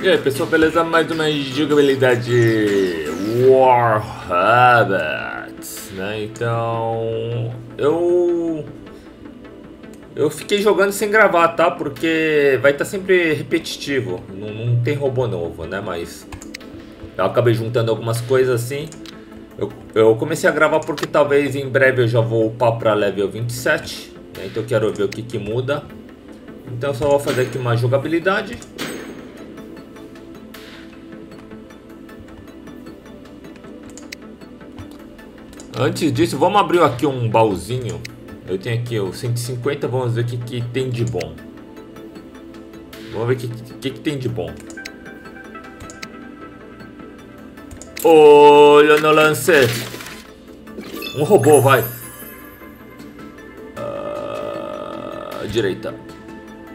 E aí pessoal, beleza? Mais uma jogabilidade Warhammer, né? Então, eu eu fiquei jogando sem gravar, tá? Porque vai estar tá sempre repetitivo, não, não, tem robô novo, né? Mas eu acabei juntando algumas coisas assim. Eu, eu comecei a gravar porque talvez em breve eu já vou upar para level 27, né? então eu quero ver o que que muda. Então eu só vou fazer aqui uma jogabilidade. Antes disso, vamos abrir aqui um baúzinho. Eu tenho aqui o 150, vamos ver o que, que tem de bom. Vamos ver o que, que, que tem de bom. Olha no lance. Um robô, vai. Uh, direita.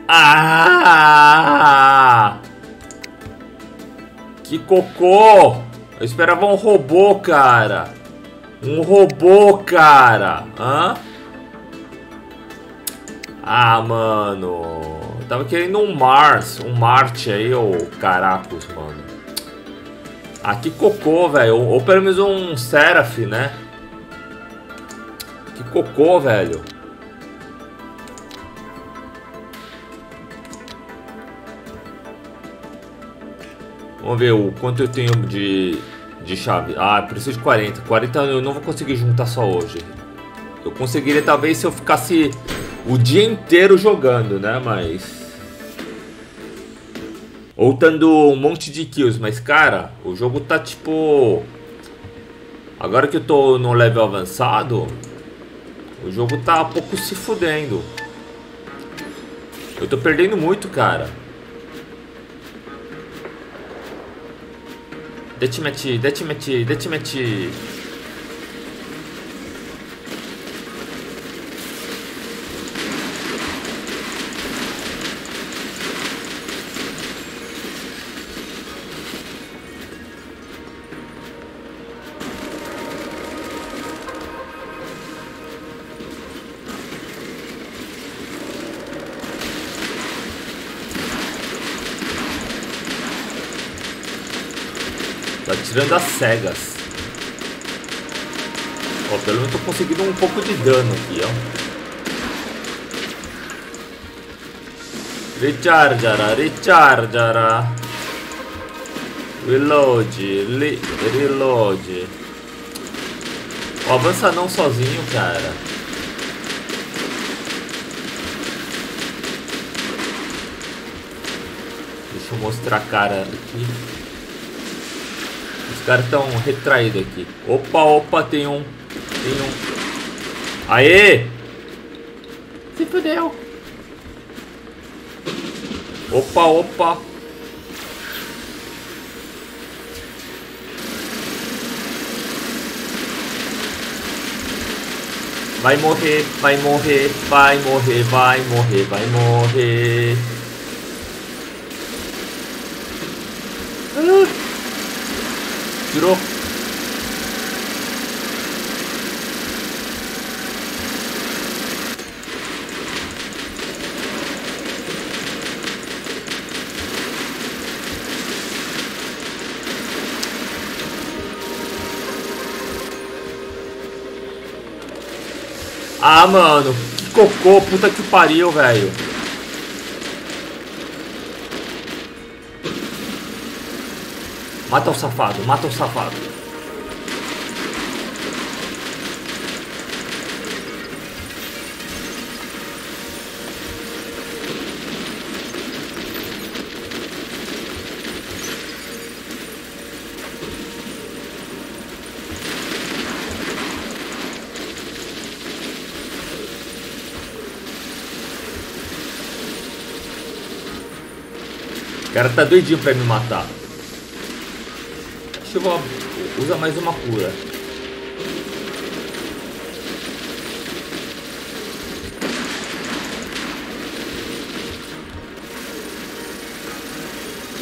Ah! Que cocô! Eu esperava um robô, cara. Um robô, cara. Hã? Ah, mano. Tava querendo um Mars. Um Marte aí, ô caracos, mano. Ah, que cocô, velho. Ou pelo menos um Seraph, né? Que cocô, velho. Vamos ver o quanto eu tenho de de chave. Ah, preciso de 40. 40 eu não vou conseguir juntar só hoje. Eu conseguiria talvez se eu ficasse o dia inteiro jogando, né? Mas... Ou dando um monte de kills. Mas, cara, o jogo tá tipo... Agora que eu tô no level avançado... O jogo tá pouco se fudendo. Eu tô perdendo muito, cara. 내치 매치 내치 매치 내치 매치. Tirando as cegas. Ó, pelo menos tô conseguindo um pouco de dano aqui, ó. Rechargara, rechargara. Reload, li, reload. Ó, avança não sozinho, cara. Deixa eu mostrar a cara aqui. Caras estão retraídos aqui. Opa, opa, tem um. Tem um. Aê! Se fudeu. Opa, opa. Vai morrer, vai morrer, vai morrer, vai morrer, vai morrer. Ah. Tirou. Ah, mano. Que cocô. Puta que pariu, velho. Mata o safado, mata o safado. O cara tá doidinho pra me matar. Eu usa mais uma cura.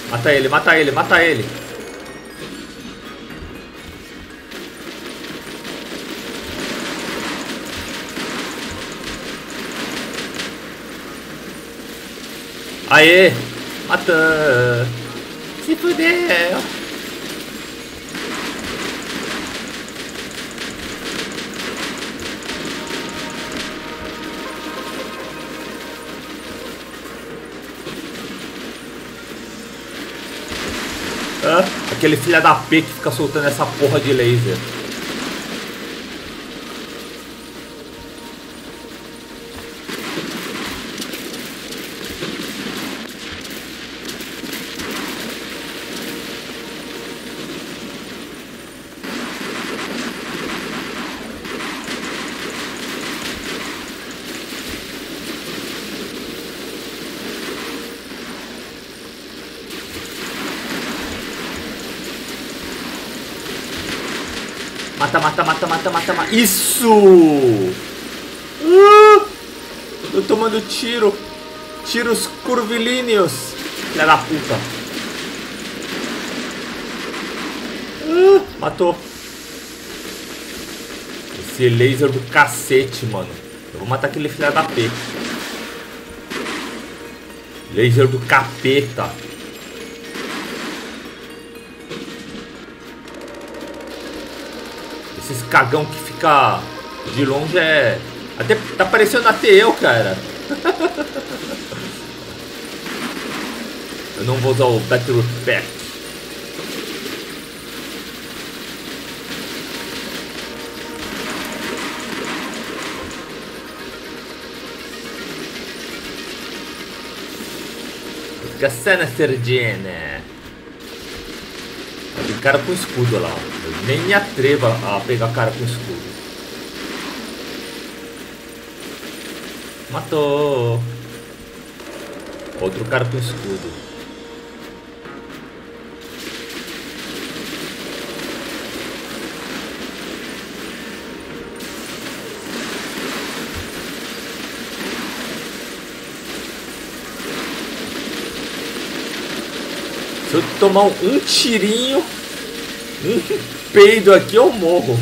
Mata ele, mata ele, mata ele. Aê! Mata! Se fuder. Aquele filha da P que fica soltando essa porra de laser. Mata, mata, mata, mata, mata, mata. Isso! Uh! Tô tomando tiro. Tiros curvilíneos. Filha da puta. Uh! Matou. Esse laser do cacete, mano. Eu vou matar aquele filha da P. Laser do capeta. Cagão que fica de longe é. Até tá parecendo até eu, cara. eu não vou usar o Battle Pack. Cassana Sergene. Cara com escudo lá. Eu nem me atrevo a pegar cara com escudo. Matou. Outro cara com escudo. Se eu tomar um tirinho, um peido aqui, eu morro.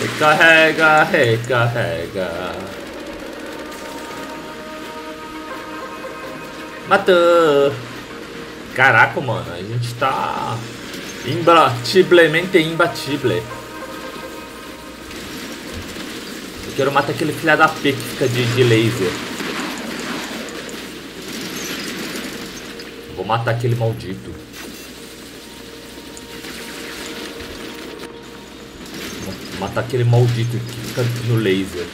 Recarrega, recarrega. Matou. Caraca, mano, a gente tá imbatiblemente imbatível. Eu quero matar aquele filha da P que fica de, de laser. Vou matar aquele maldito. Vou matar aquele maldito que fica no laser.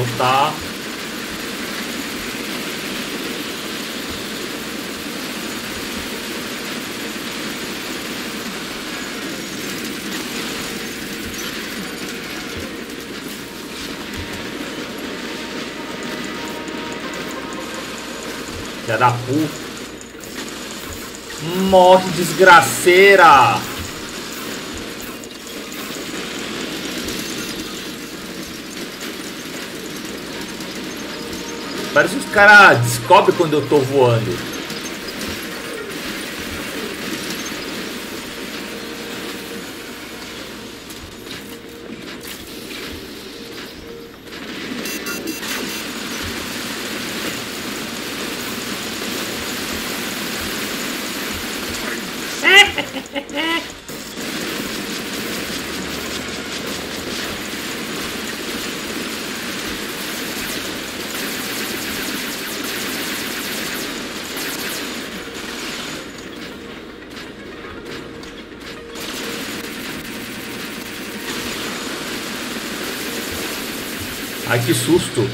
Soltar. Filha da puta. Morre, desgraceira! Parece que os caras descobrem quando eu tô voando. Ai que susto!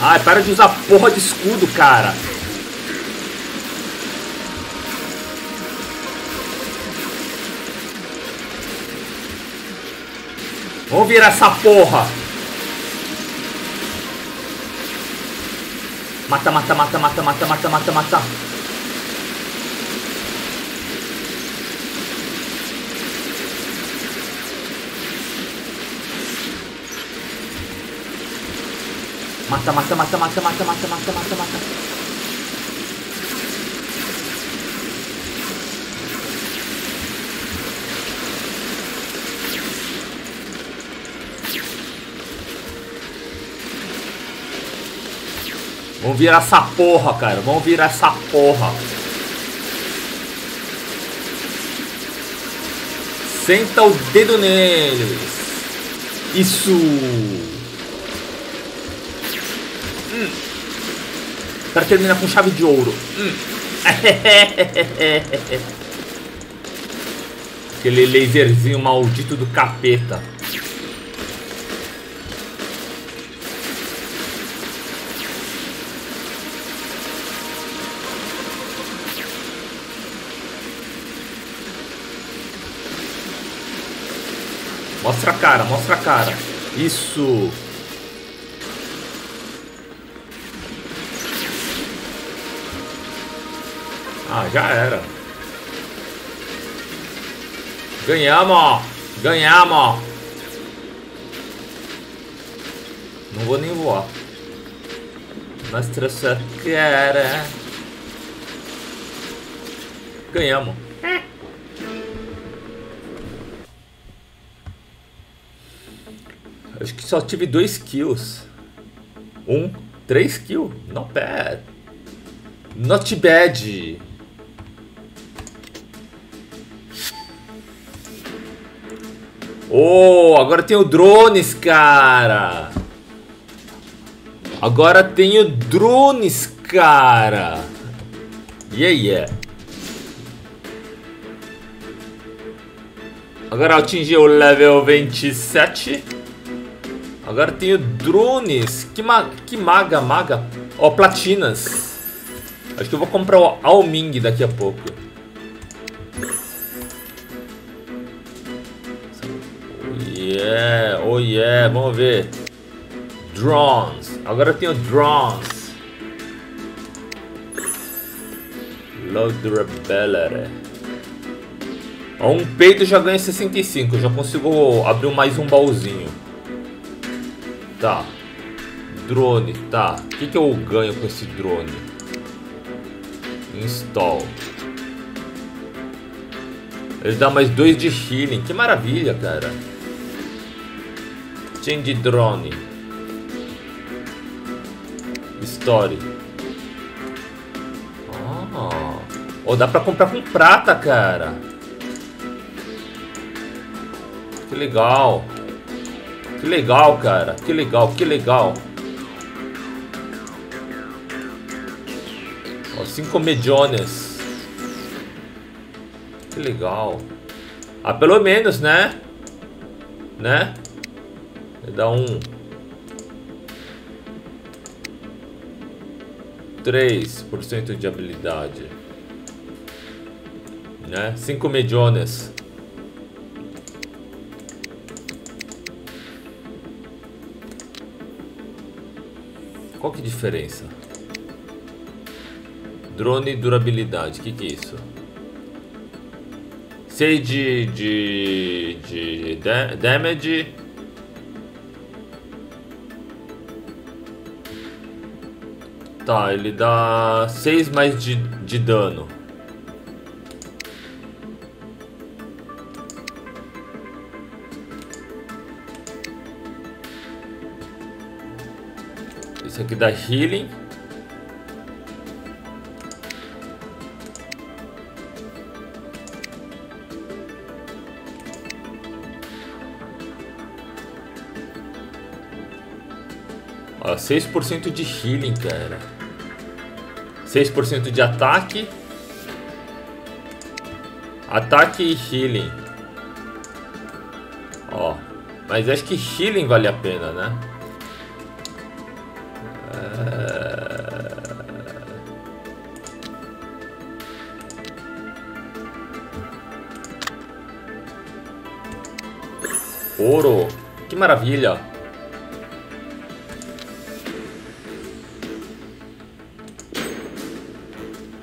Ai, para de usar porra de escudo, cara. Vamos virar essa porra. Mata, mata, mata, mata, mata, mata, mata, mata. Mata, mata, mata, mata, mata, mata, mata, mata, mata. Vamos virar essa porra, cara. Vamos virar essa porra. Senta o dedo neles. Isso. Para terminar com chave de ouro. Hum. Aquele laserzinho maldito do capeta. Mostra a cara, mostra a cara. Isso. Ah, já era. Ganhamos! Ganhamos! Não vou nem voar. Mostra sua cara. Ganhamos. Só tive dois kills. Um, três kills. Not bad. Not bad. Oh, agora tem o drones, cara. Agora tem o drones, cara. Yeah, yeah. Agora atingi o level 27. Agora tenho drones. Que, ma que maga, maga. Ó, oh, platinas. Acho que eu vou comprar o Alming daqui a pouco. yeah, oh yeah, vamos ver. Drones. Agora eu tenho drones. Load Rebellere. Um peito já ganha 65. Já consigo abrir mais um baúzinho. Tá. Drone, tá. O que, que eu ganho com esse drone? Install. Ele dá mais dois de healing. Que maravilha, cara. Change drone. Story. Oh, dá pra comprar com prata, cara. Que legal. Que legal, cara. Que legal, que legal. Ó, cinco mediones. Que legal. Ah, pelo menos, né? Né? Dá um... 3% de habilidade. Né? 5 mediones. Qual que é a diferença? Drone durabilidade, o que, que é isso? Sei de, de, de damage Tá, ele dá 6 mais de, de dano. Isso aqui dá healing. Ó, 6% de healing, cara. 6% de ataque. Ataque e healing. Ó. Mas acho que healing vale a pena, né? Ouro. Que maravilha.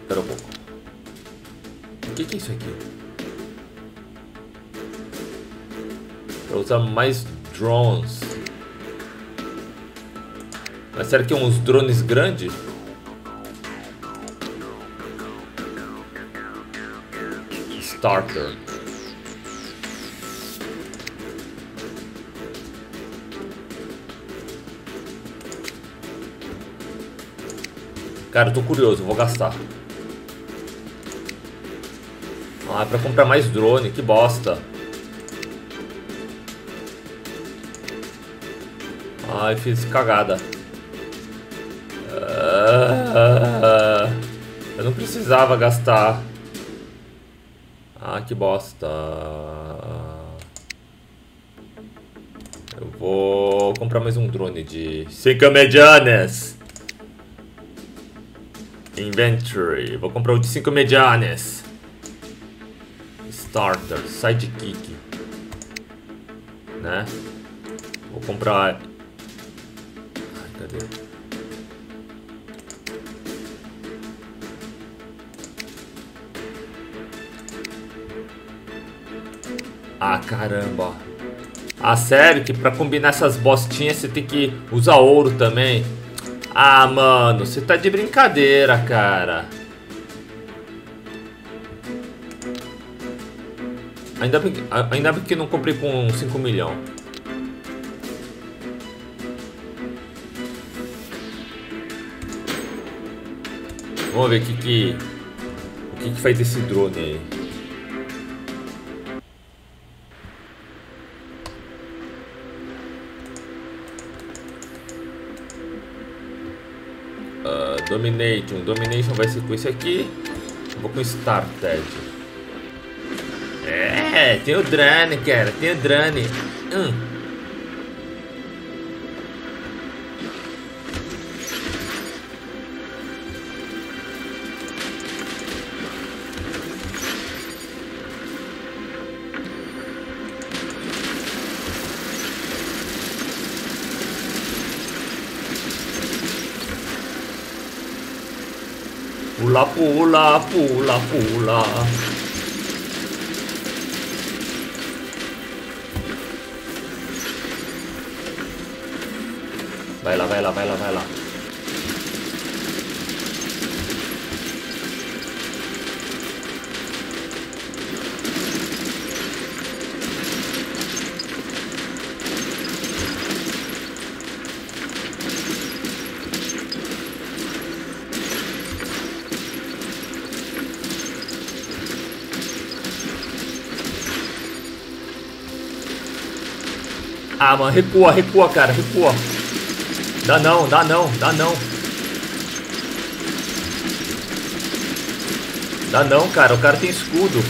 Espera um pouco. O que, que é isso aqui? Para usar mais drones. Mas será que é uns drones grandes? Starter. Cara, eu tô curioso, vou gastar. Ah, é pra comprar mais drone, que bosta. Ai, fiz cagada. Ah, eu não precisava gastar. Ah, que bosta. Eu vou comprar mais um drone de 5 medianas. Inventory. Vou comprar o de 5 medianas. Starter, Sidekick. Né? Vou comprar. Ai, cadê? Ah, caramba. Ah, sério que pra combinar essas bostinhas você tem que usar ouro também? Ah, mano, você tá de brincadeira, cara. Ainda bem, ainda bem que não comprei com 5 milhões. Vamos ver o que que, o que que faz esse drone aí. Domination. Domination vai ser com esse aqui. Vou com Started. É, tem o drone, cara. Tem o drone. Hum. Pula, pula, pula, pula. Vai lá, vai lá, vai lá, vai lá. Ah, mano, recua, recua, cara, recua. Dá não, dá não, dá não. Dá não, cara, o cara tem escudo.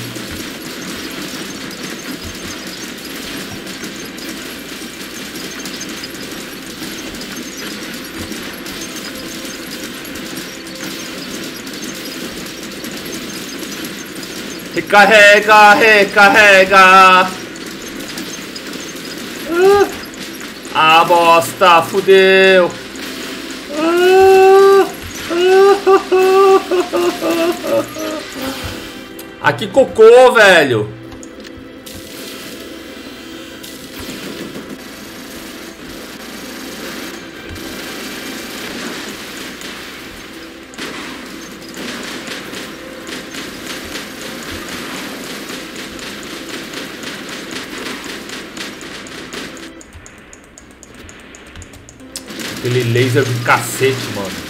Recarrega, recarrega. Ah, bosta, fudeu. Aqui cocô, velho. Aquele laser do cacete, mano.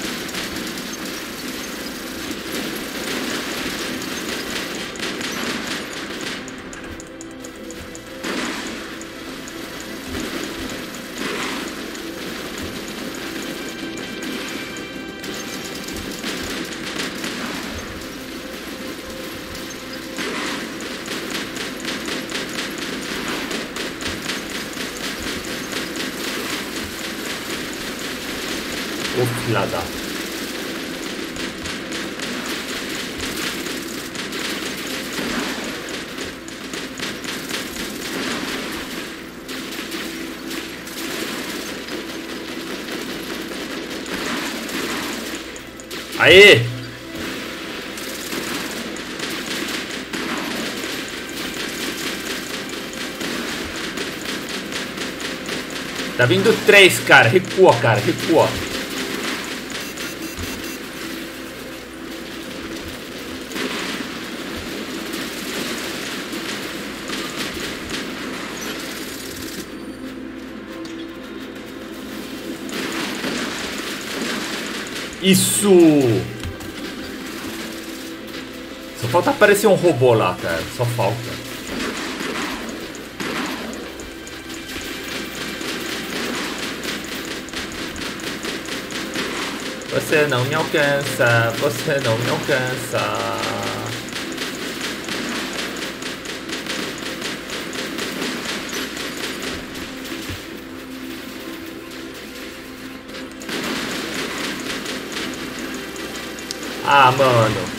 Ô filha da... Aê! Tá vindo três, cara. Recua, cara. Recua. Isso! Só falta aparecer um robô lá, cara. Só falta. Você não me alcança, você não me alcança. Ah, mano.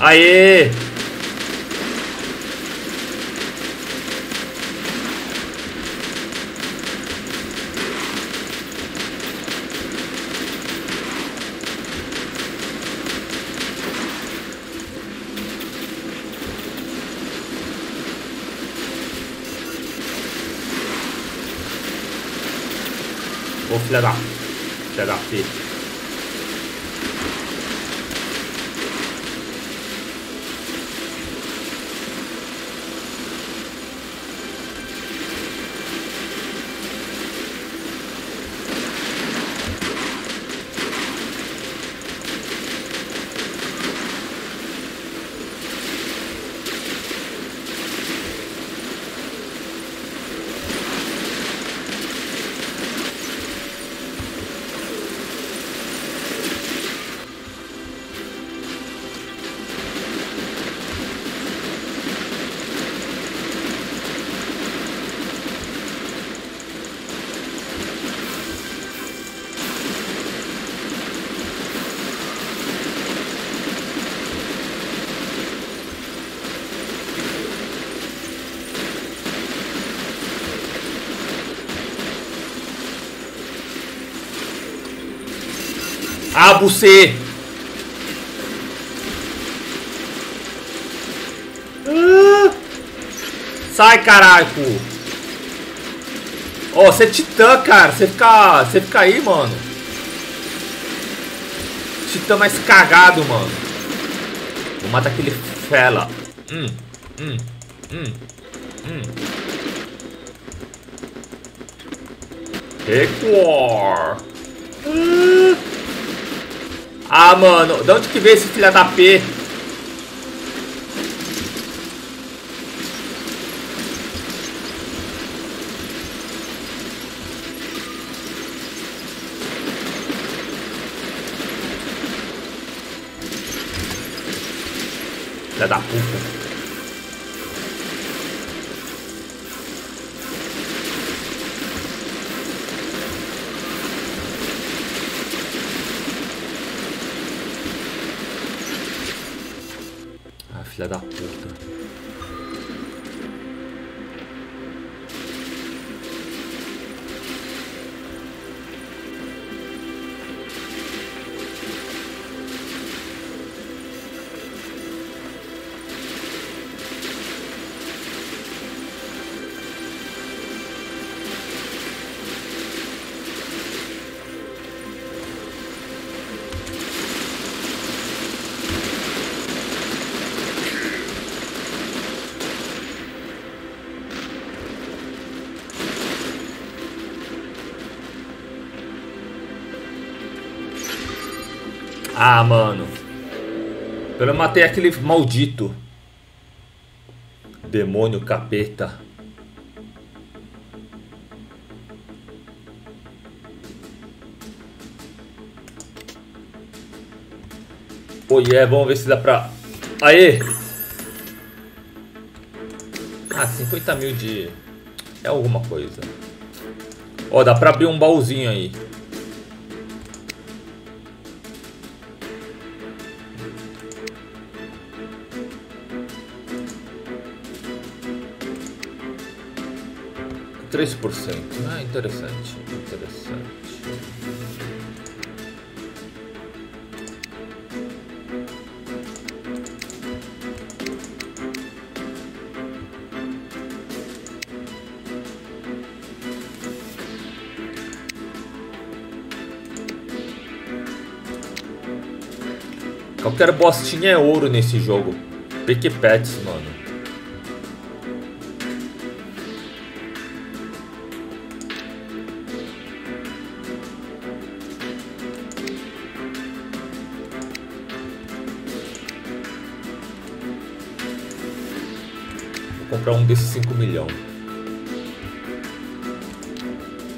Aê! Ô filha da. Filha da Você! Ah, sai, caralho! Ó, oh, você é titã, cara. Você fica, você fica aí, mano. Titã mais cagado, mano. Vou matar aquele fela. Hum, hum, hum, hum. Recuar. Ah. Ah, mano, de onde que veio esse filho da P? Ah, mano. Eu matei aquele maldito. Demônio capeta. Oh yeah, vamos ver se dá pra... Aê! Ah, 50 mil de... É alguma coisa. Ó, dá pra abrir um baúzinho aí. Três por cento. Ah, interessante. Interessante. Qualquer bostinha é ouro nesse jogo. Pique Pets, mano. Desses 5 milhões.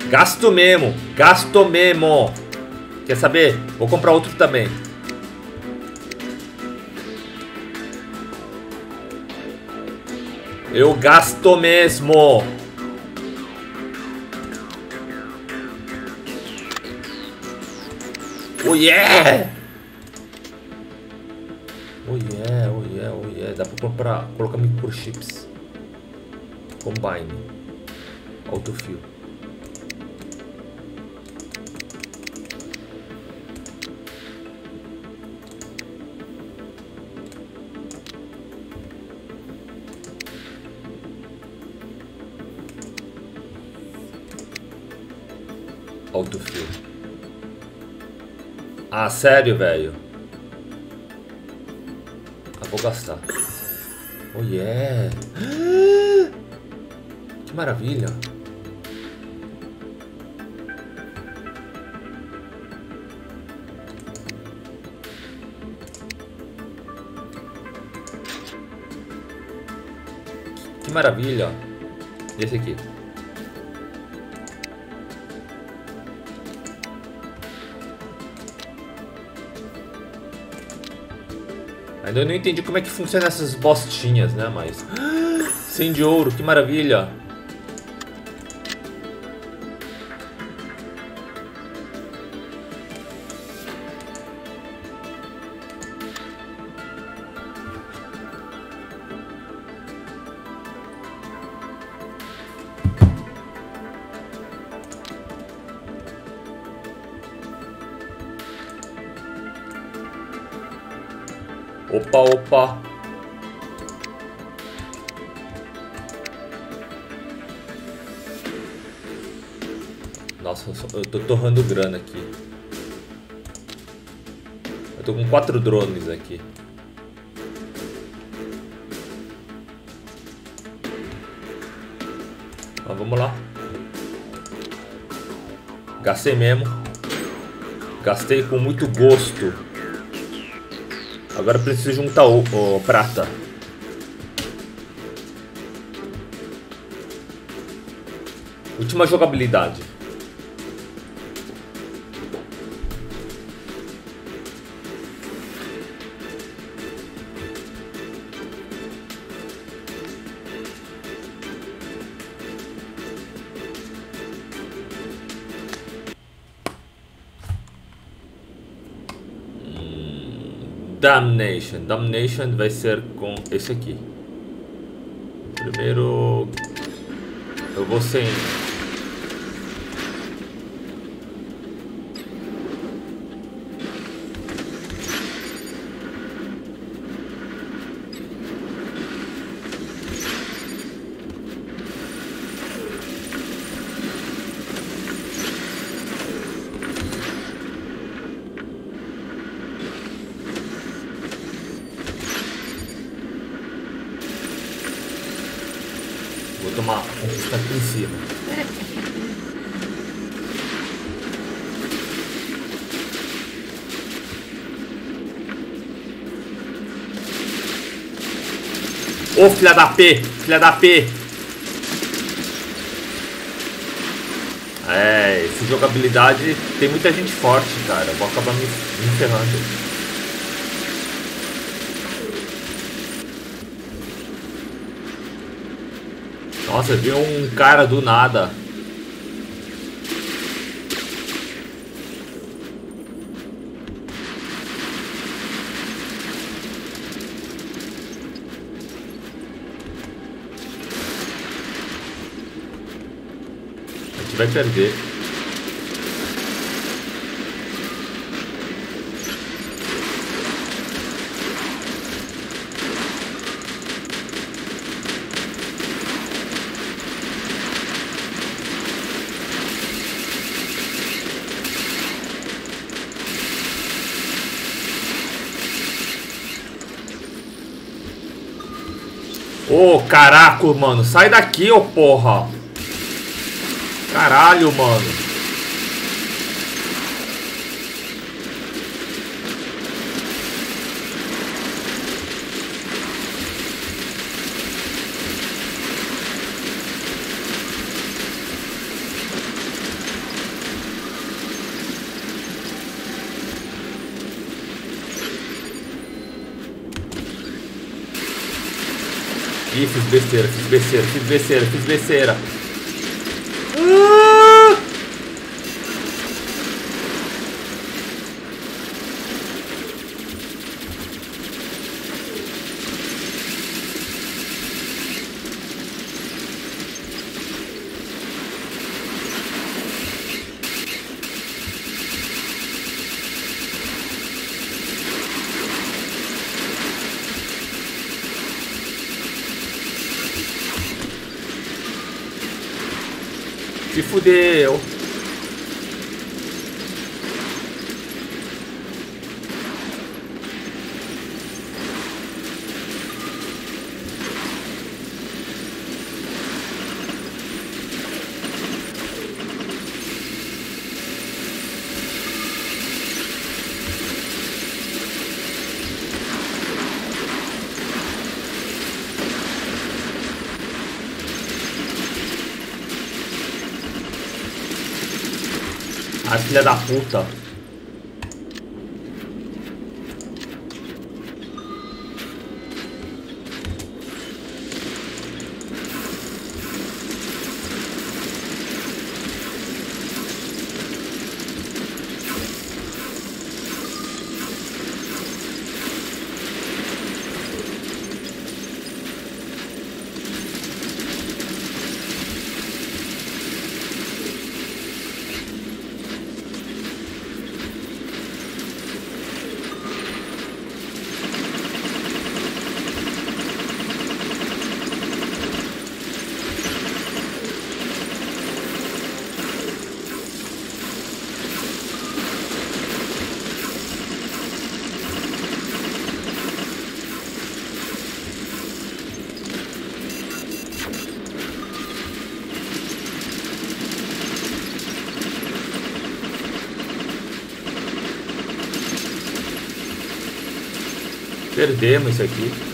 Gasto mesmo, gasto mesmo. Quer saber? Vou comprar outro também. Eu gasto mesmo. Oh yeah! Oh yeah, oh yeah, oh yeah. Dá pra comprar, colocar microchips. Combine. Autofio. Autofill. Ah, sério, velho? Ah, vou gastar. Oh, yeah. Maravilha. Que maravilha. Esse aqui? Ainda não entendi como é que funciona essas bostinhas, né? Mas... 100 de ouro, que maravilha! Eu tô torrando grana aqui. Eu tô com quatro drones aqui. Mas vamos lá. Gastei mesmo. Gastei com muito gosto. Agora preciso juntar o, o prata. Última jogabilidade. Damnation. Damnation vai ser com esse aqui. Primeiro eu vou sem tomar conquista aqui em cima. Ô filha da P, filha da P. É, esse jogabilidade tem muita gente forte, cara. vou acabar me, me ferrando. Nossa, viu um cara do nada. Vai perder. Ô, oh, caraca, mano. Sai daqui, ô oh, porra. Caralho, mano. Ih, fiz besteira, fiz besteira, fiz besteira, fiz besteira. Se fudeu. A filha da puta. Perdemos isso aqui.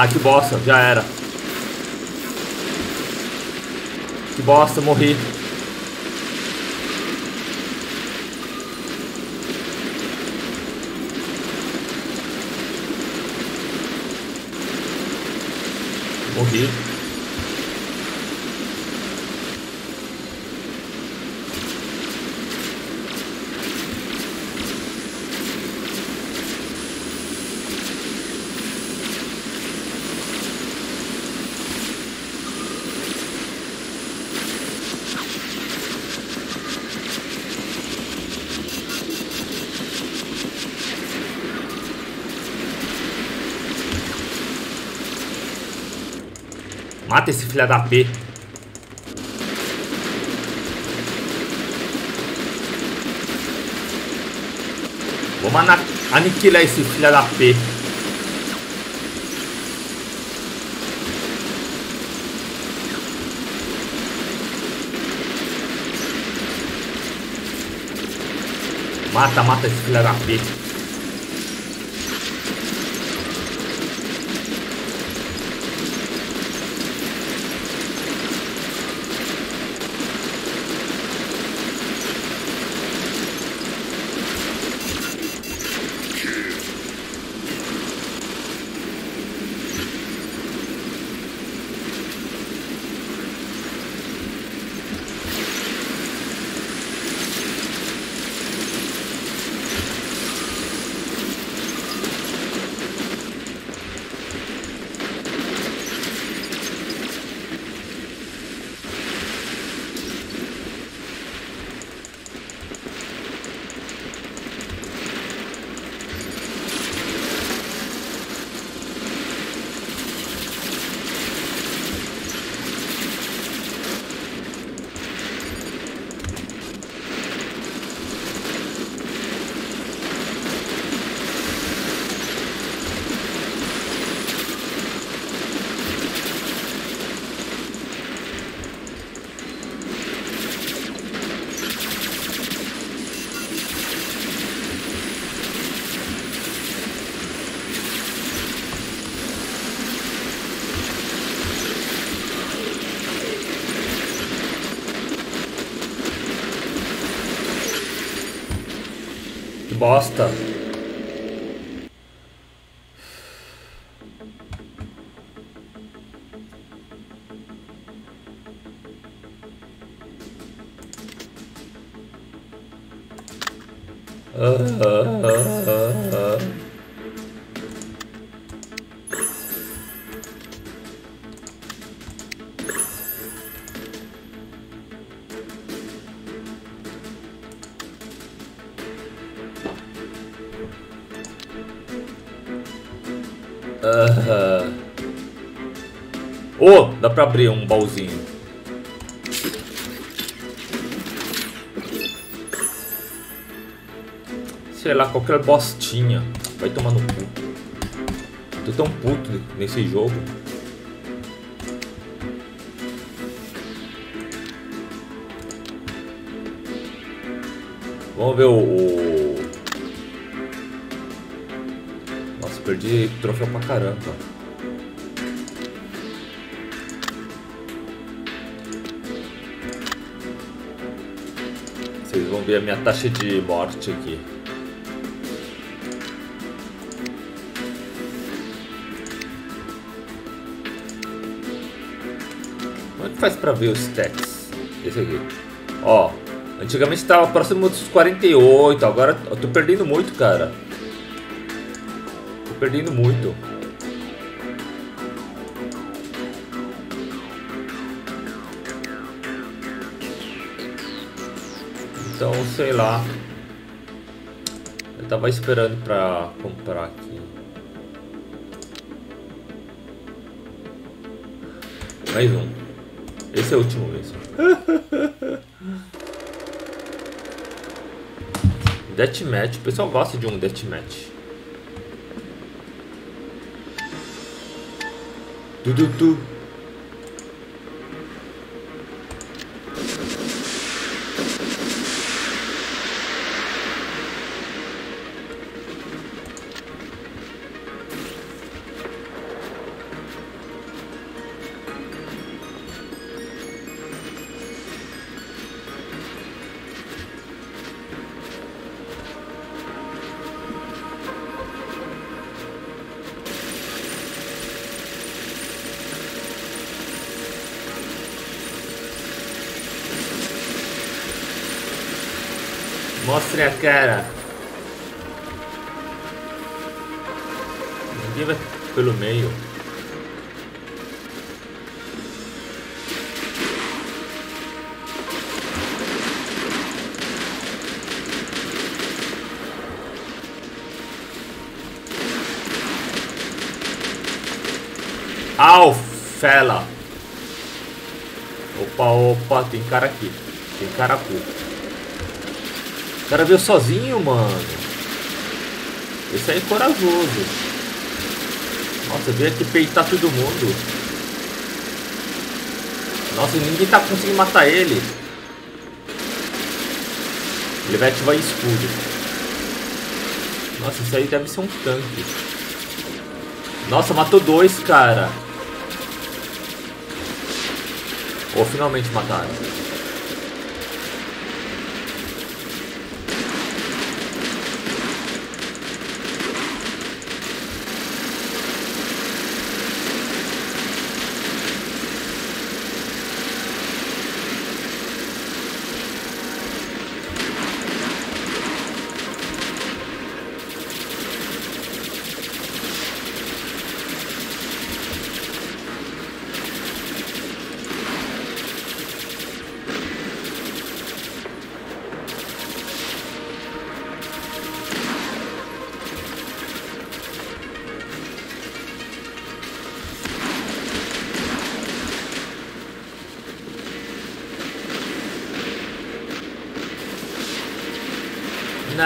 Ah, que bosta, já era. Que bosta, morri. Mata esse filho da P. Vamos aniquilar esse filho da P. Mata, mata esse filho da P. bosta. Pra abrir um baúzinho. Sei lá, qualquer bostinha. Vai tomar no cu. Tô tão puto nesse jogo. Vamos ver o, o perdi troféu pra caramba. Ver a minha taxa de morte aqui. Como é que faz pra ver os stats? Esse aqui. Ó, antigamente estava próximo dos 48, agora eu tô perdendo muito, cara perdendo muito. Sei lá. Eu tava esperando pra comprar aqui. Mais um. Esse é o último mesmo. Deathmatch. O pessoal gosta de um deathmatch. Du, du, Mostre cara. Ninguém vai pelo meio. Au, fela. Opa, opa, tem cara aqui. Tem cara aqui. O cara veio sozinho, mano. Esse aí é corajoso. Nossa, veio aqui peitar todo mundo. Nossa, ninguém tá conseguindo matar ele. Ele vai ativar escudo. Nossa, isso aí deve ser um tanque. Nossa, matou dois, cara. Ou oh, finalmente mataram.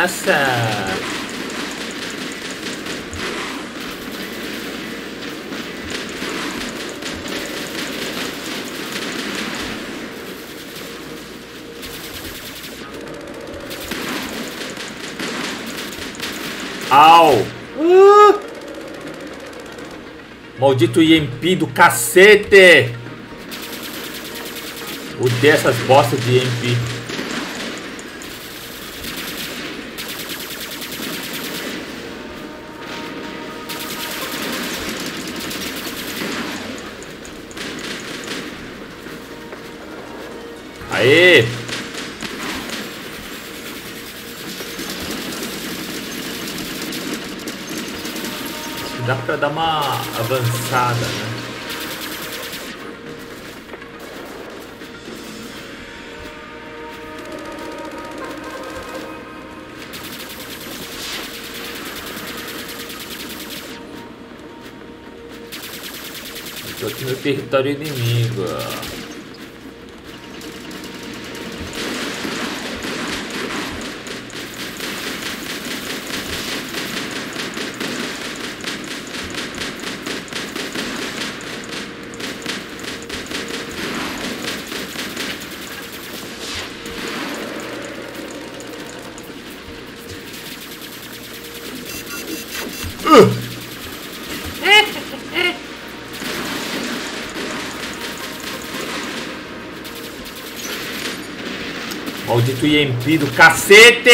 Nossa! Au! Uh! Maldito IMP do cacete! Odeio essas bostas de IMP. Dá pra dar uma avançada, né? Estou aqui no território inimigo. Maldito IMP do cacete!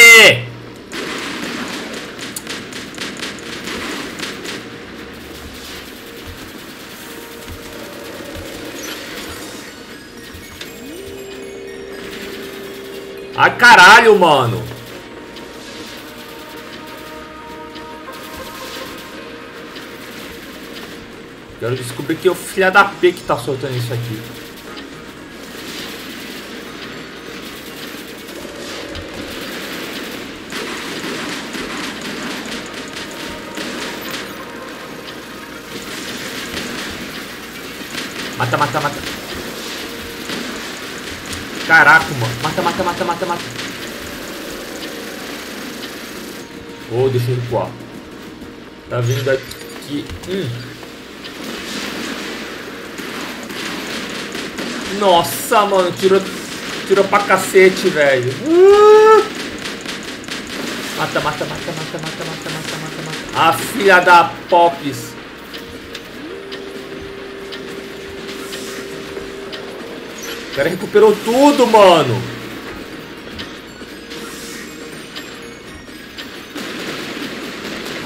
Ai, caralho, mano. Quero descobrir que é o filho da P que tá soltando isso aqui. Mata, mata, mata. Caraca, mano. Mata, mata, mata, mata, mata. Oh, deixa ele recuar. Tá vindo aqui. Hum. Nossa, mano. Tirou, tirou pra cacete, velho. Uh! Mata, mata, mata, mata, mata, mata, mata, mata, mata. A filha da Pops. Cara recuperou tudo, mano.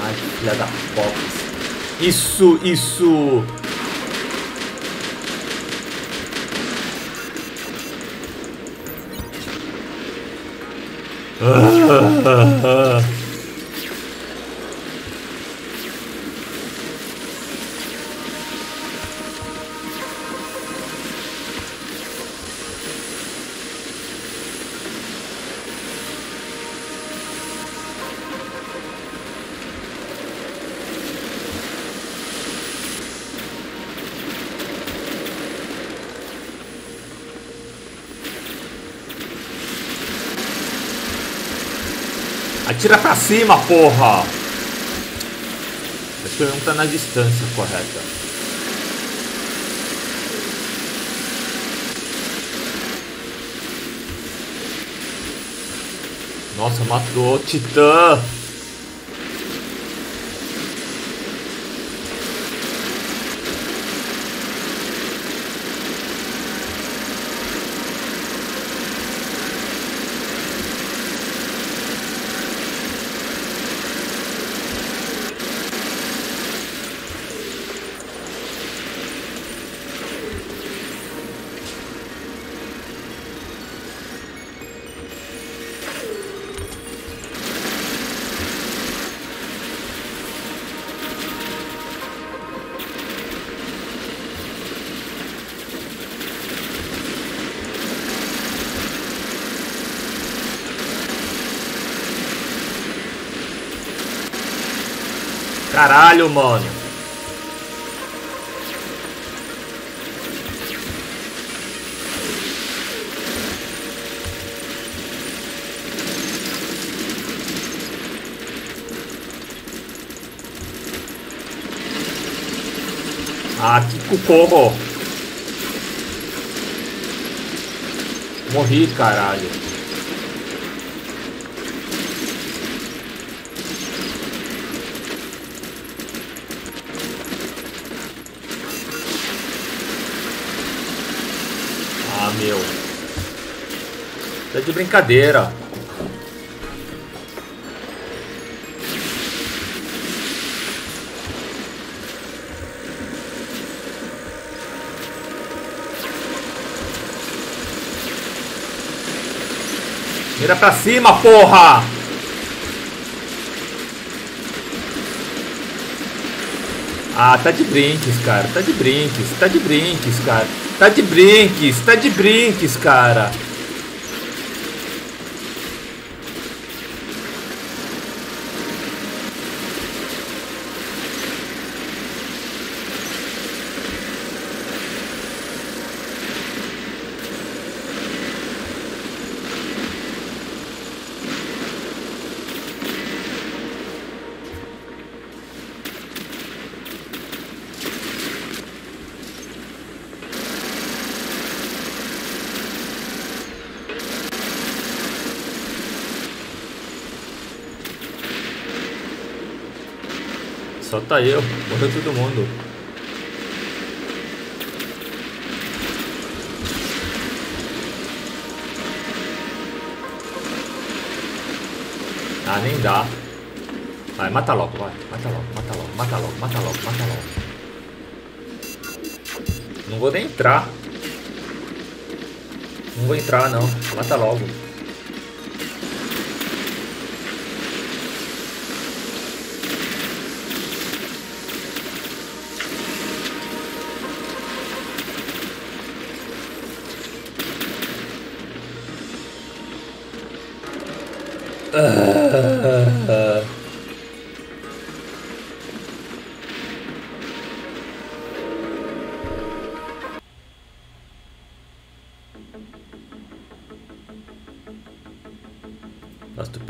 Ai, filha da Fox. Isso, isso. Ah. Atira pra cima, porra! Acho que ele não tá na distância correta. Nossa, matou Titã! Caralho, mano. Ah, que cucorro. Morri, caralho. Tá de brincadeira. Mira pra cima, porra! Ah, tá de brinques, cara. Tá de brinques. Tá de brinques, cara. Tá de brinques, tá de brinques, cara. Só tá eu, morreu todo mundo. Ah, nem dá. Vai, mata logo, vai. Mata logo, mata logo, mata logo, mata logo, mata logo. Não vou nem entrar. Não vou entrar, não. Mata logo.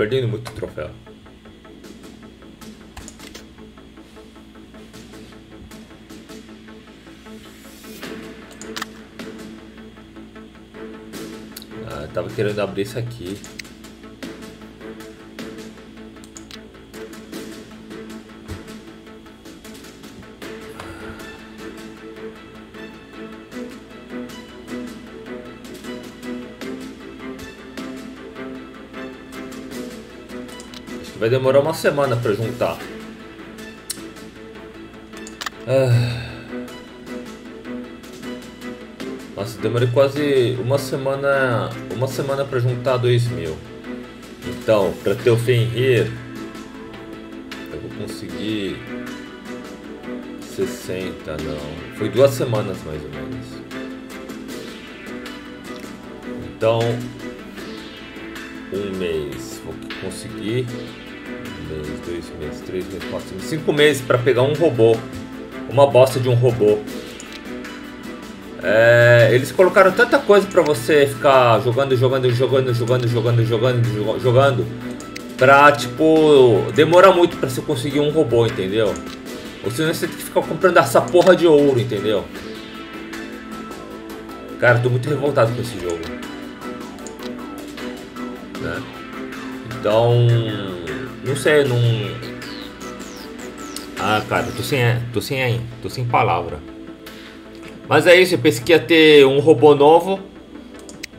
Perdendo muito troféu. Ah, tava querendo abrir isso aqui. Vai demorar uma semana para juntar. Ah. Nossa, demorei quase uma semana, uma semana para juntar 2 mil. Então, para ter o Fenrir, eu vou conseguir 60, não. Foi duas semanas mais ou menos. Então, um mês vou conseguir mês, dois meses, três meses, quatro, cinco, cinco meses para pegar um robô. Uma bosta de um robô. É, eles colocaram tanta coisa para você ficar jogando, jogando, jogando, jogando, jogando, jogando, jogando, pra, tipo, demorar muito pra você conseguir um robô, entendeu? Ou senão você tem que ficar comprando essa porra de ouro, entendeu? Cara, tô muito revoltado com esse jogo. Né? Então, não sei, não... Ah, cara, tô sem, tô sem, tô sem palavra. Mas é isso, eu pensei que ia ter um robô novo.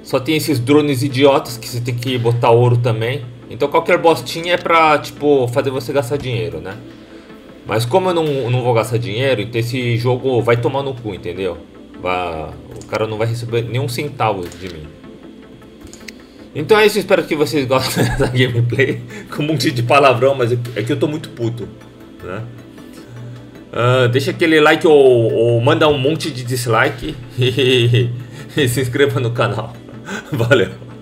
Só tem esses drones idiotas que você tem que botar ouro também. Então qualquer bostinha é pra, tipo, fazer você gastar dinheiro, né? Mas como eu não, não vou gastar dinheiro, então esse jogo vai tomar no cu, entendeu? Vai, o cara não vai receber nenhum centavo de mim. Então é isso, espero que vocês gostem dessa gameplay. Com um monte de palavrão, mas é que eu tô muito puto, né? Uh, deixa aquele like ou, ou, manda um monte de dislike e, e se inscreva no canal. Valeu!